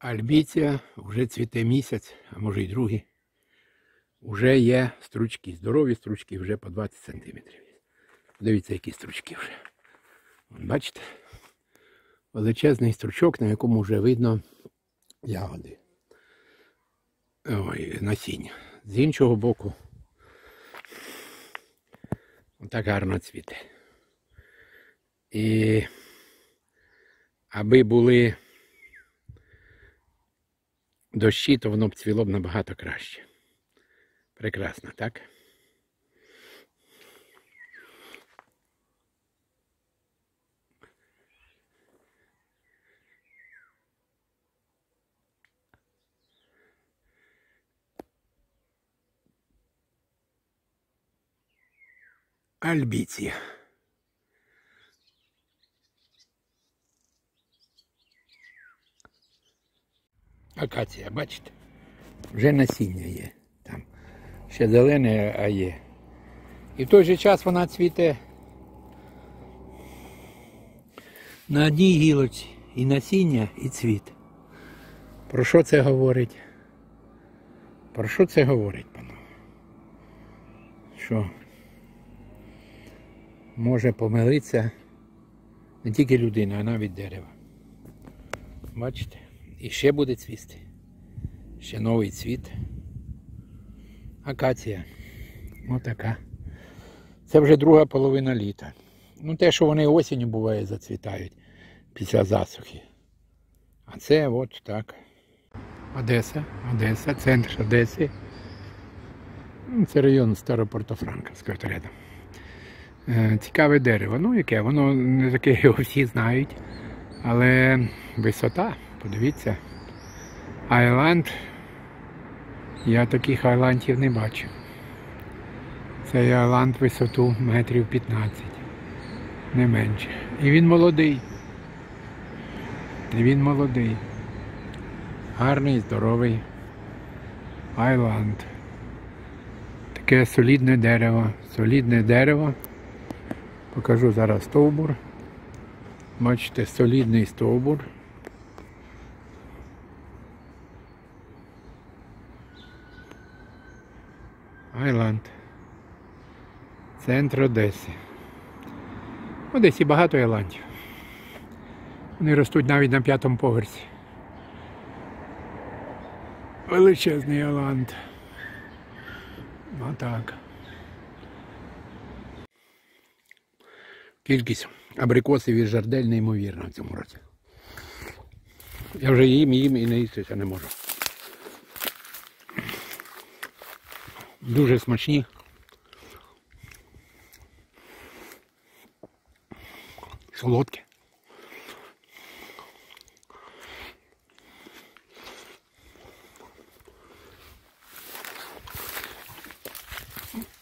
Альбіція вже цвіте місяць, а може й другий. Уже є стручки. Здорові стручки вже по 20 сантиметрів. Дивіться, які стручки вже. Бачите? Величезний стручок, на якому вже видно ягоди. Ой, насіння. З іншого боку. Отак гарно цвіте. І аби були дощі, то воно б цвіло б набагато краще. Прекрасно, так? Альбіція. Акація, бачите? Вже насіння є там. Ще зелене, а є. І в той же час вона цвіте на одній гілочці. І насіння, і цвіт. Про що це говорить? Про що це говорить, панове? Що може помилитися не тільки людина, а навіть дерево. Бачите? І ще буде цвісти. Ще новий цвіт. Акація. Отака. Це вже друга половина літа. Ну, те, що вони осінню буває, зацвітають після засухи. А це от так. Одеса, Одеса, центр Одеси. Ну, Це район Старопортофранковського рядом. Е, Цікаве дерево. Ну, яке? Воно не таке його всі знають. Але висота, подивіться. Айланд. Я таких айландів не бачив. Цей айланд висоту метрів 15, не менше. І він молодий. І він молодий. Гарний, здоровий айланд. Таке солідне дерево. Солідне дерево. Покажу зараз стовбур. Бачите, солідний стовбур. Айланд. Центр Одеси. В Одесі багато айландів. Вони ростуть навіть на п'ятому поверсі. Величезний айланд. Отак. Кількість абрикосів і жардель неймовірна в цьому році. Я вже їм, їм і не їстися не можу. Дуже смачні. Солодкі.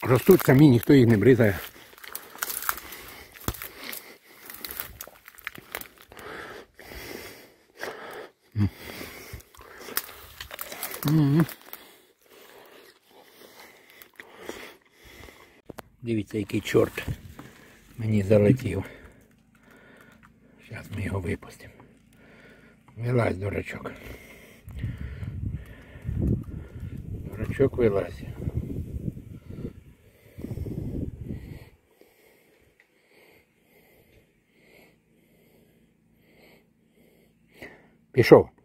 Ростуть самі, ніхто їх не бризає. Дивіться, який чорт мені залетів. Зараз ми його випустимо. Вилазь, дурачок. Дурачок вилазь. Пішов.